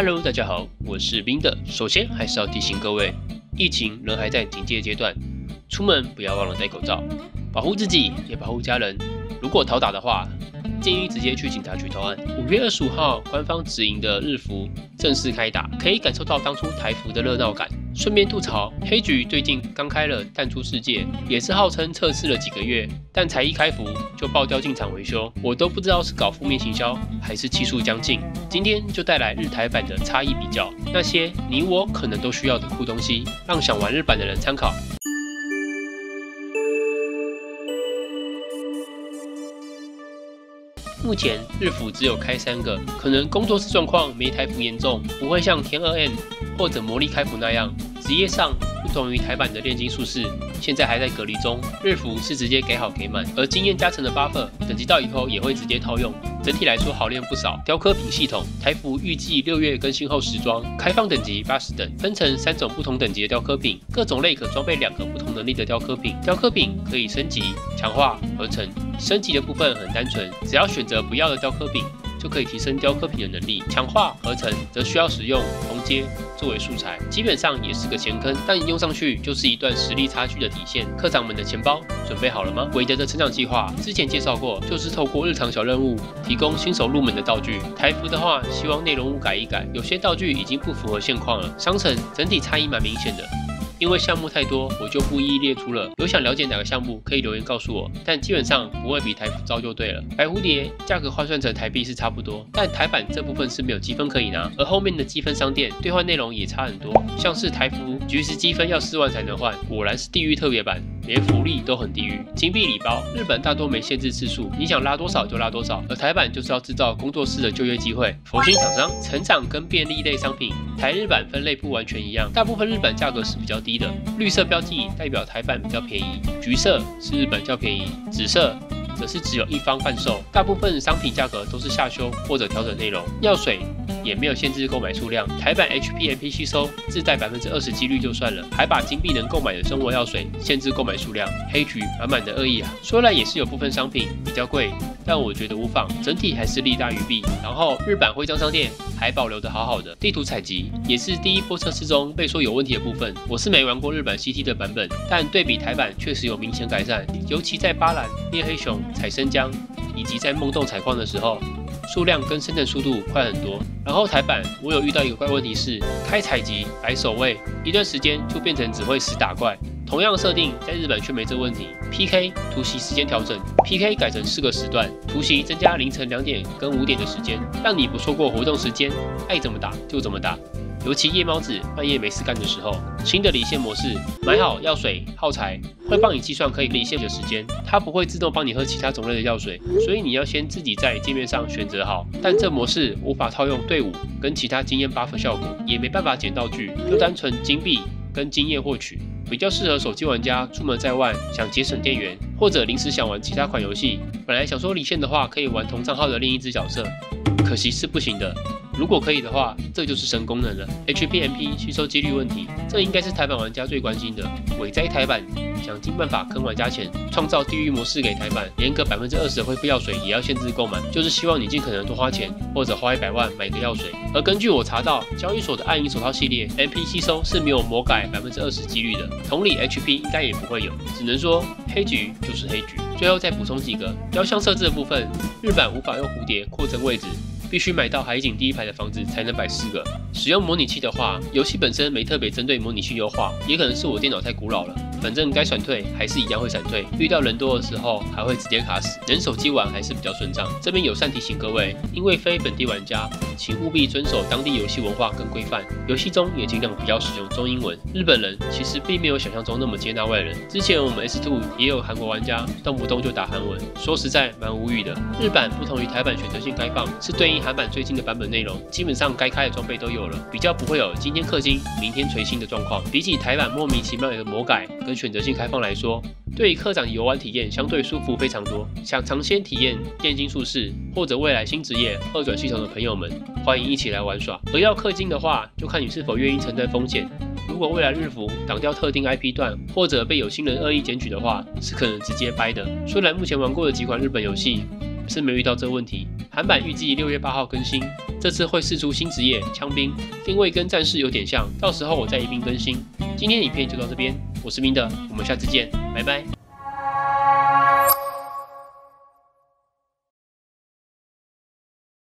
Hello，大家好，我是冰的。首先还是要提醒各位，疫情仍还在警戒阶段，出门不要忘了戴口罩，保护自己也保护家人。如果逃打的话，建议直接去警察局投案。五月二十五号，官方直营的日服正式开打，可以感受到当初台服的热闹感。顺便吐槽，黑局最近刚开了淡出世界，也是号称测试了几个月，但才一开服就爆掉进场维修，我都不知道是搞负面行销还是技术将近。今天就带来日台版的差异比较，那些你我可能都需要的酷东西，让想玩日版的人参考。目前日服只有开三个，可能工作室状况没台服严重，不会像天二 M 或者魔力开服那样。职业上不同于台版的炼金术士，现在还在隔离中。日服是直接给好给满，而经验加成的 buff 等级到以后也会直接套用。整体来说好练不少。雕刻品系统，台服预计六月更新后时装，开放等级八十等，分成三种不同等级的雕刻品，各种类可装备两个不同能力的雕刻品。雕刻品可以升级、强化、合成。升级的部分很单纯，只要选择不要的雕刻品。就可以提升雕刻品的能力，强化合成则需要使用铜阶作为素材，基本上也是个前坑，但用上去就是一段实力差距的体现。课长们的钱包准备好了吗？韦德的成长计划之前介绍过，就是透过日常小任务提供新手入门的道具。台服的话，希望内容物改一改，有些道具已经不符合现况了。商城整体差异蛮明显的。因为项目太多，我就不一一列出了。有想了解哪个项目，可以留言告诉我。但基本上不会比台服糟就对了。白蝴蝶价格换算成台币是差不多，但台版这部分是没有积分可以拿，而后面的积分商店兑换内容也差很多。像是台服局时积分要四万才能换，果然是地狱特别版，连福利都很地狱。金币礼包，日本大多没限制次数，你想拉多少就拉多少，而台版就是要制造工作室的就业机会。佛心厂商，成长跟便利类商品，台日版分类不完全一样，大部分日本价格是比较。低的绿色标记代表台版比较便宜，橘色是日本较便宜，紫色则是只有一方贩售。大部分商品价格都是下修或者调整内容。药水也没有限制购买数量，台版 HP MP 吸收自带百分之二十几率就算了，还把金币能购买的生活药水限制购买数量，黑局满满的恶意啊！虽然也是有部分商品比较贵。但我觉得无妨，整体还是利大于弊。然后日版徽章商店还保留的好好的，地图采集也是第一波测试中被说有问题的部分。我是没玩过日版 CT 的版本，但对比台版确实有明显改善，尤其在巴兰猎黑熊采生姜，以及在梦洞采矿的时候，数量跟生成速度快很多。然后台版我有遇到一个怪问题是，开采集摆守卫一段时间就变成只会死打怪。同样设定，在日本却没这问题。P.K. 图袭时间调整，P.K. 改成四个时段，图袭增加凌晨两点跟五点的时间，让你不错过活动时间，爱怎么打就怎么打。尤其夜猫子半夜没事干的时候，新的离线模式，买好药水耗材，会帮你计算可以离线的时间，它不会自动帮你喝其他种类的药水，所以你要先自己在界面上选择好。但这模式无法套用队伍跟其他经验 buff 效果，也没办法捡道具，就单纯金币跟经验获取。比较适合手机玩家出门在外想节省电源，或者临时想玩其他款游戏。本来想说离线的话可以玩同账号的另一只角色，可惜是不行的。如果可以的话，这就是神功能了。HPMP 吸收几率问题，这应该是台版玩家最关心的。伪灾台版想尽办法坑玩家钱，创造地狱模式给台版，连个百分之二十的恢复药水也要限制购买，就是希望你尽可能多花钱，或者花一百万买个药水。而根据我查到，交易所的暗影手套系列 MP 吸收是没有魔改百分之二十几率的，同理 HP 应该也不会有，只能说黑局就是黑局。最后再补充几个雕像设置的部分，日版无法用蝴蝶扩增位置。必须买到海景第一排的房子才能摆四个。使用模拟器的话，游戏本身没特别针对模拟器优化，也可能是我电脑太古老了。反正该闪退还是一样会闪退，遇到人多的时候还会直接卡死。人手机玩还是比较顺畅。这边友善提醒各位，因为非本地玩家，请务必遵守当地游戏文化跟规范。游戏中也尽量不要使用中英文。日本人其实并没有想象中那么接纳外人。之前我们 S2 也有韩国玩家动不动就打韩文，说实在蛮无语的。日版不同于台版选择性开放，是对应韩版最近的版本内容，基本上该开的装备都有了，比较不会有今天氪金明天垂星的状况。比起台版莫名其妙的魔改。跟选择性开放来说，对于客长游玩体验相对舒服非常多。想尝鲜体验电竞术士或者未来新职业二转系统的朋友们，欢迎一起来玩耍。而要氪金的话，就看你是否愿意承担风险。如果未来日服挡掉特定 IP 段，或者被有心人恶意检举的话，是可能直接掰的。虽然目前玩过的几款日本游戏是没遇到这问题。韩版预计六月八号更新，这次会试出新职业枪兵，定位跟战士有点像，到时候我再一并更新。今天影片就到这边。我是明德我们下次见拜拜。